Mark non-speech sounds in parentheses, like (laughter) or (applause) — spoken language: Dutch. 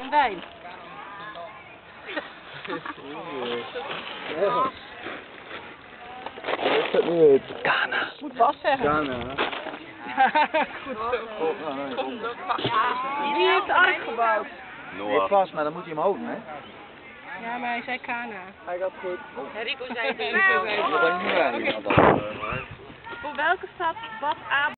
En wijn. is dat niet weet. Kana. Moet Bas zeggen. Kana. (laughs) Goed zo. Wie heeft de uitgebouwd? gebouwd? Niet vast, maar dan moet hij hem houden, hè? Ja, maar hij zei Kana. Hij gaat goed. (laughs) Nou. Rico zei het. Rico zei het. Voor welke stad bad A?